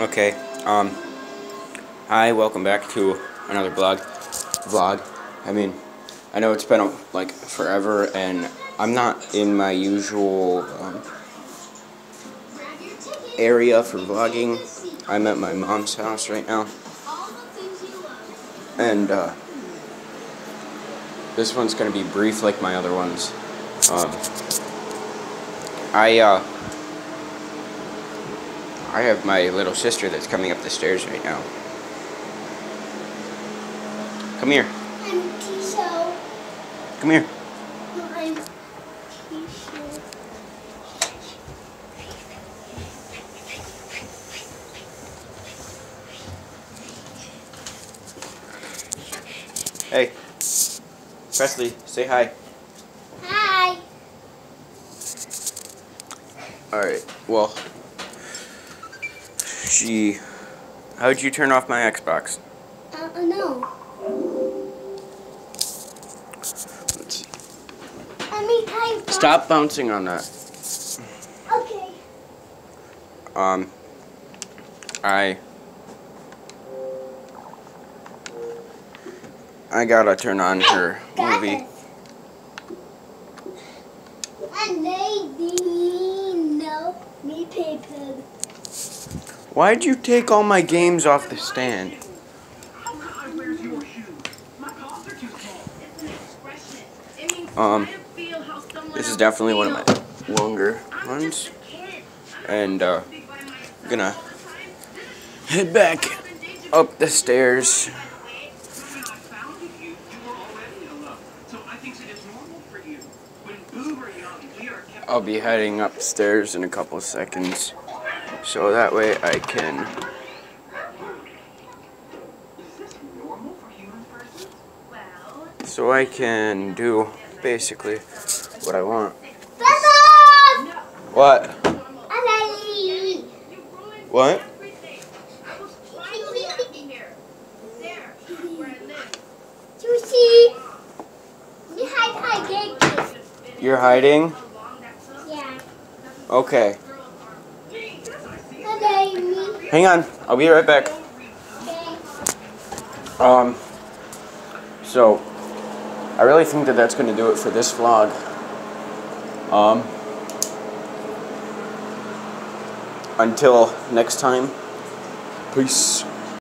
Okay, um, hi, welcome back to another blog, vlog. I mean, I know it's been, like, forever, and I'm not in my usual, um, area for vlogging. I'm at my mom's house right now. And, uh, this one's gonna be brief like my other ones. Um, I, uh, I have my little sister that's coming up the stairs right now. Come here. I'm Tisha. Come here. No, I'm Tisha. Hey. Presley, say hi. Hi. Alright, well. She. How'd you turn off my Xbox? No. Let's see. I mean, hi. Stop bouncing on that. Okay. Um. I. I gotta turn on her movie. And lady, no, me paper. Why'd you take all my games off the stand? Um, this is definitely one of my longer ones. And, uh, I'm gonna head back up the stairs. I'll be heading upstairs in a couple seconds. So that way I can so I can do basically what I want. What? What? Sushi. You hide, hide, get it. You're hiding? Yeah. Okay. Hang on. I'll be right back. Um so I really think that that's going to do it for this vlog. Um until next time. Peace.